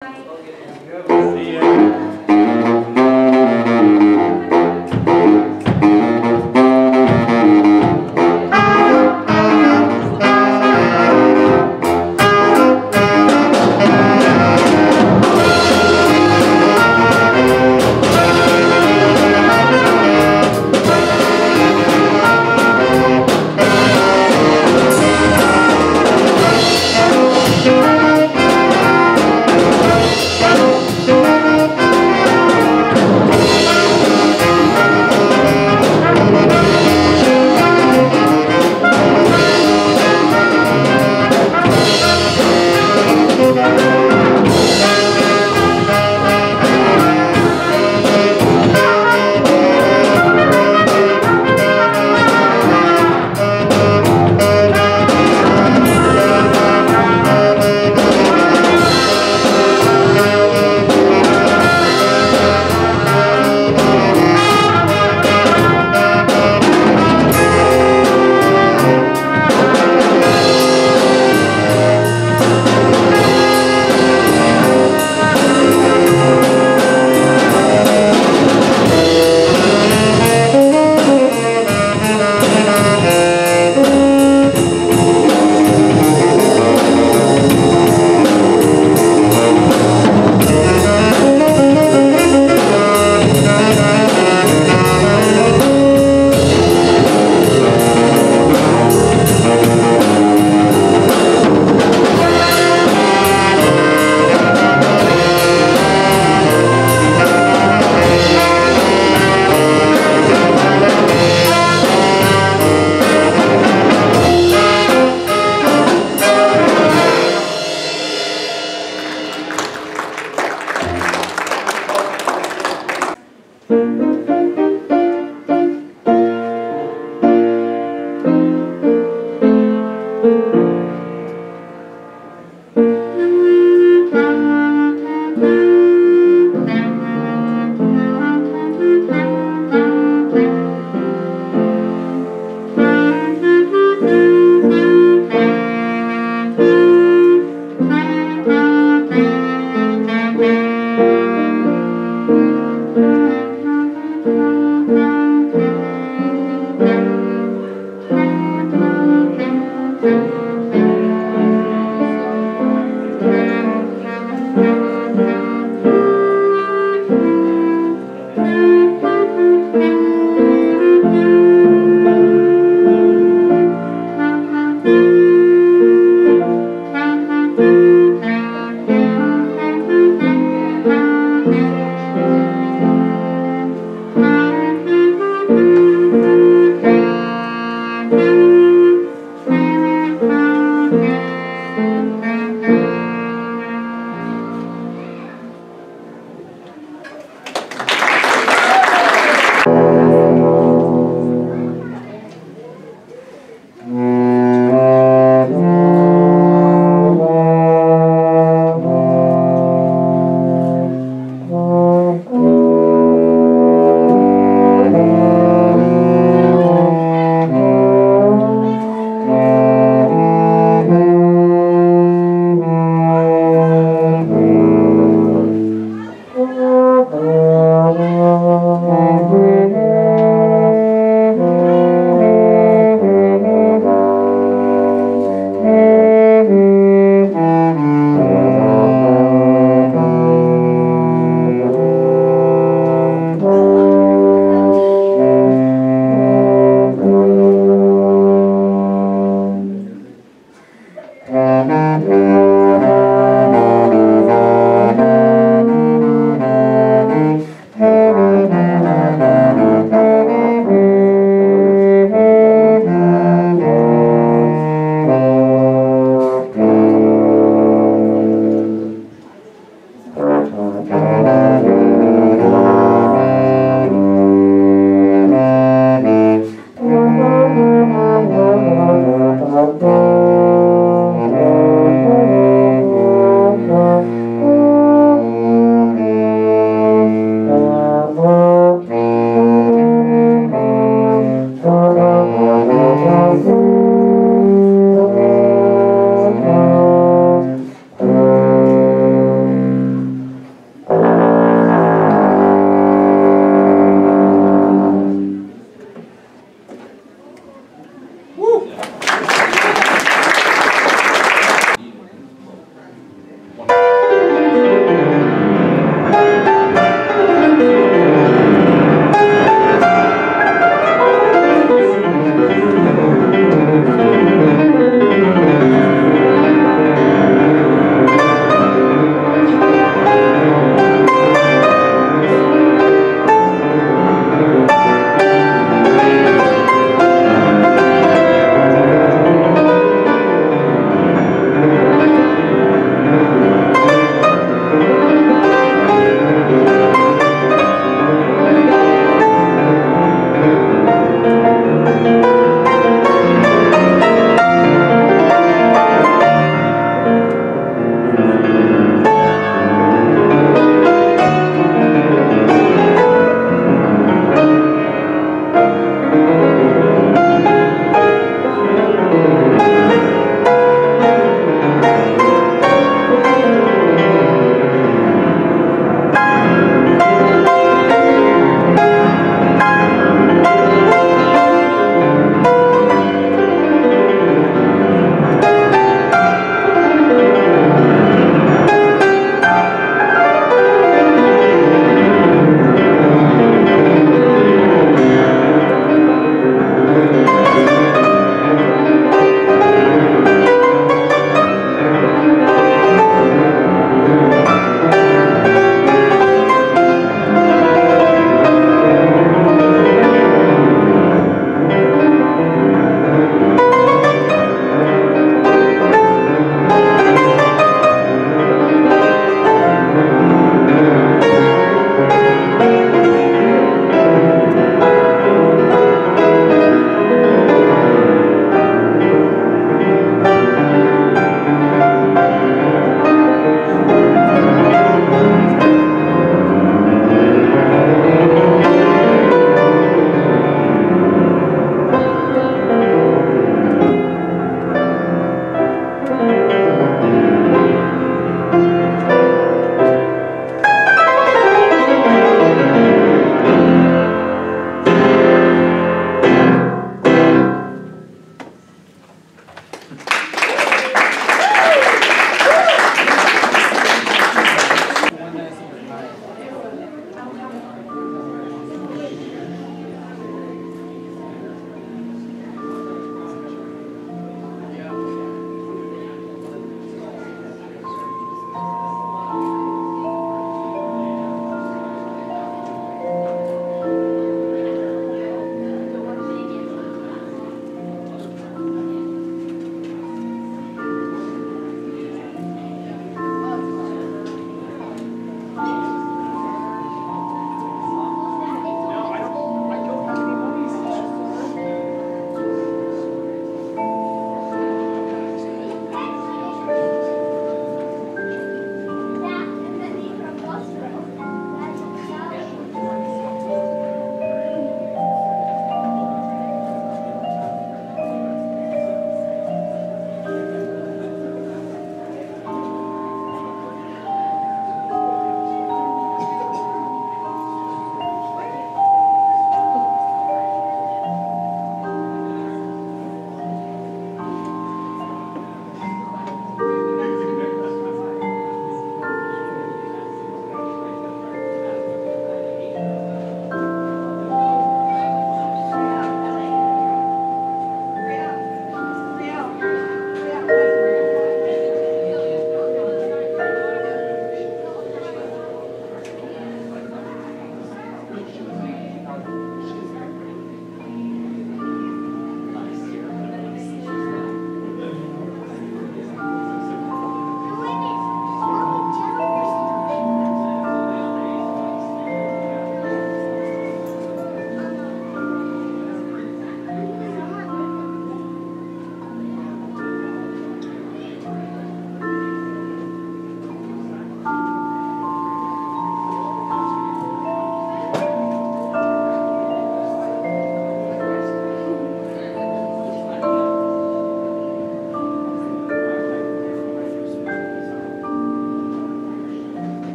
See ya.